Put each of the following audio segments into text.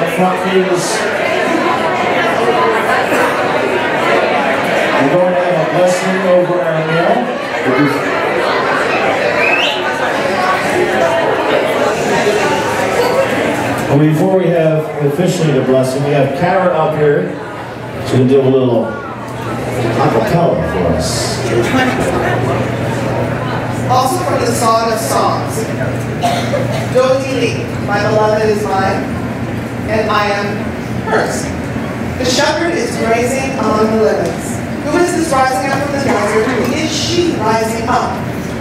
up front. We're going to have a blessing over our meal. But before we have officially the blessing, we have Cara up here. She's going to do a little acapella for us. Also from the Song of Songs. Dodi Li, my beloved is mine, and I am hers. The shepherd is grazing among the livings. Who is this rising up from the desert? Who is she rising up?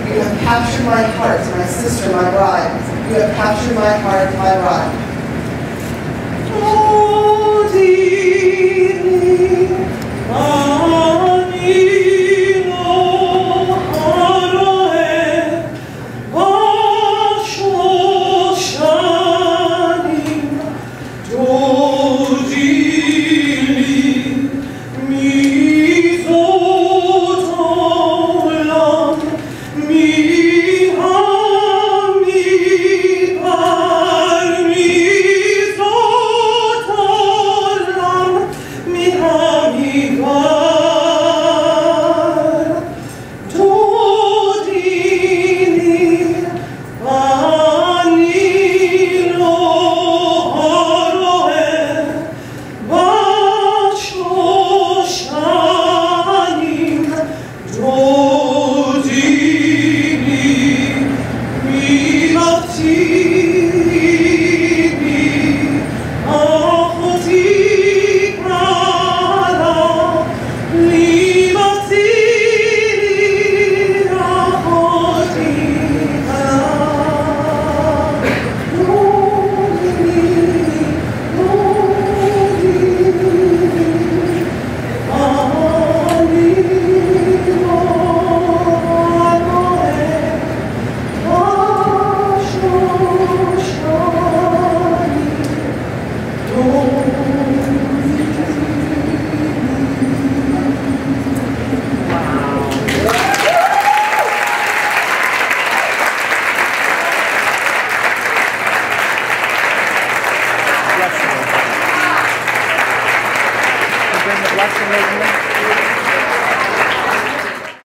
You have captured my heart, my sister, my bride. You have captured my heart, my bride. Bring the blessing over here.